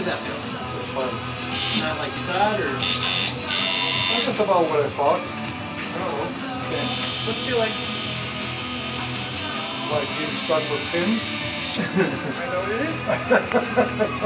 did that feel? It was fun. Not like that, or? That's just about what I thought. I don't know. Okay. Let's do like... Like you stuck with him. I know it is.